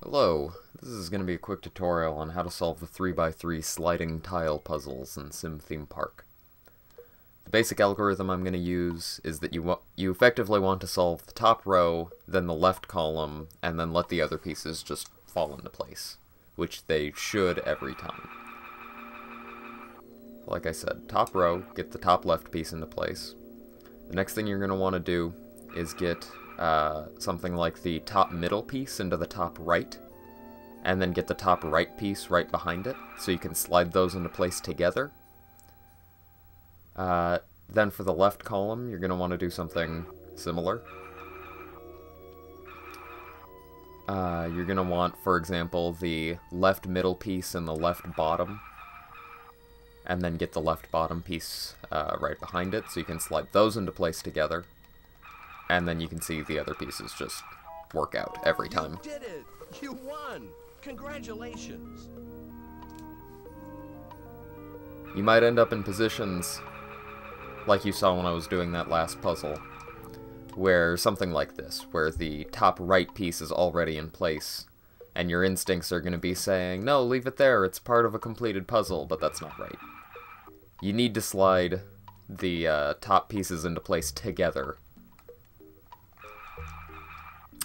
Hello, this is going to be a quick tutorial on how to solve the 3x3 sliding tile puzzles in Sim Theme Park. The basic algorithm I'm going to use is that you you effectively want to solve the top row, then the left column, and then let the other pieces just fall into place, which they should every time. Like I said, top row, get the top left piece into place. The next thing you're going to want to do is get uh, something like the top middle piece into the top right, and then get the top right piece right behind it, so you can slide those into place together. Uh, then for the left column, you're going to want to do something similar. Uh, you're going to want, for example, the left middle piece and the left bottom, and then get the left bottom piece uh, right behind it, so you can slide those into place together and then you can see the other pieces just work out every time. You did it! You won! Congratulations! You might end up in positions like you saw when I was doing that last puzzle, where something like this, where the top right piece is already in place, and your instincts are going to be saying, no, leave it there, it's part of a completed puzzle, but that's not right. You need to slide the uh, top pieces into place together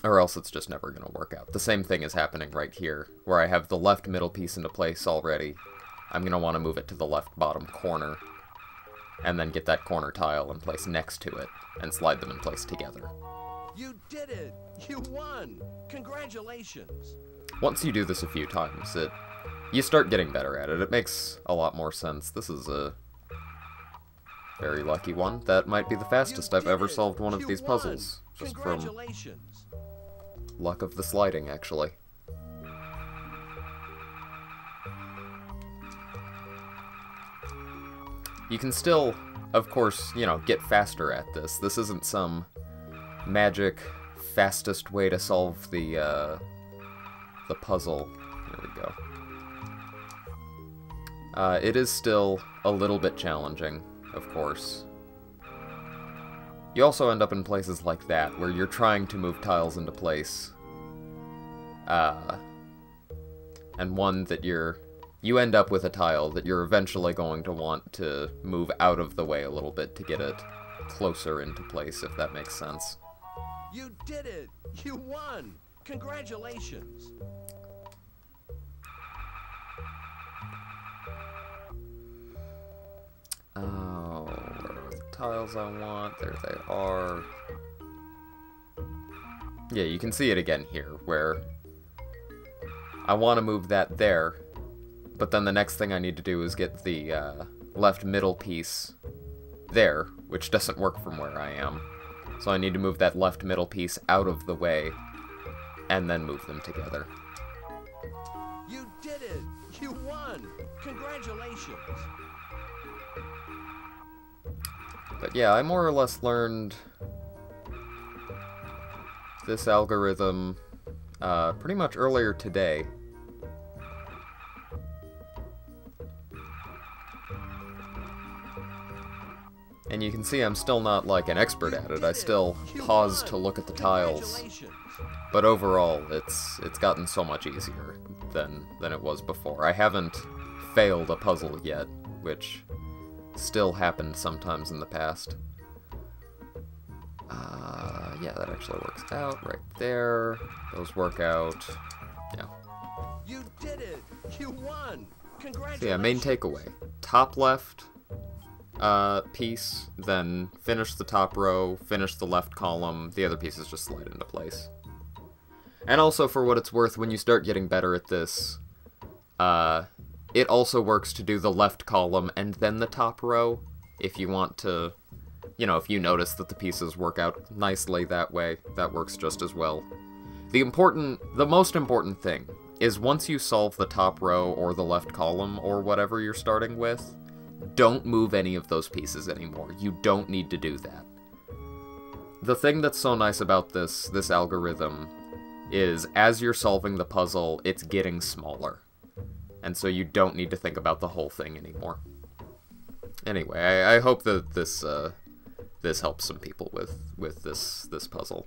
or else it's just never going to work out. The same thing is happening right here, where I have the left middle piece into place already. I'm going to want to move it to the left bottom corner, and then get that corner tile in place next to it, and slide them in place together. You did it! You won! Congratulations! Once you do this a few times, it you start getting better at it. It makes a lot more sense. This is a very lucky one. That might be the fastest I've ever solved one of you these won. puzzles. Just from Congratulations! Luck of the sliding, actually. You can still, of course, you know, get faster at this. This isn't some magic fastest way to solve the, uh, the puzzle. There we go. Uh, it is still a little bit challenging, of course. You also end up in places like that, where you're trying to move tiles into place. Uh, and one that you're... You end up with a tile that you're eventually going to want to move out of the way a little bit to get it closer into place, if that makes sense. You did it! You won! Congratulations! Tiles I want? There they are. Yeah, you can see it again here, where I want to move that there, but then the next thing I need to do is get the uh, left middle piece there, which doesn't work from where I am. So I need to move that left middle piece out of the way, and then move them together. You did it! You won! Congratulations! But yeah, I more or less learned this algorithm uh, pretty much earlier today. And you can see I'm still not like an expert at it. I still pause to look at the tiles. But overall, it's it's gotten so much easier than than it was before. I haven't failed a puzzle yet, which still happened sometimes in the past. Uh, yeah, that actually works out right there. Those work out. Yeah. You did it! You won! Congratulations! So yeah, main takeaway. Top left uh, piece, then finish the top row, finish the left column, the other pieces just slide into place. And also, for what it's worth, when you start getting better at this, uh, it also works to do the left column and then the top row, if you want to, you know, if you notice that the pieces work out nicely that way, that works just as well. The important, the most important thing is once you solve the top row or the left column or whatever you're starting with, don't move any of those pieces anymore. You don't need to do that. The thing that's so nice about this this algorithm is as you're solving the puzzle, it's getting smaller. And so you don't need to think about the whole thing anymore. Anyway, I, I hope that this uh, this helps some people with with this this puzzle.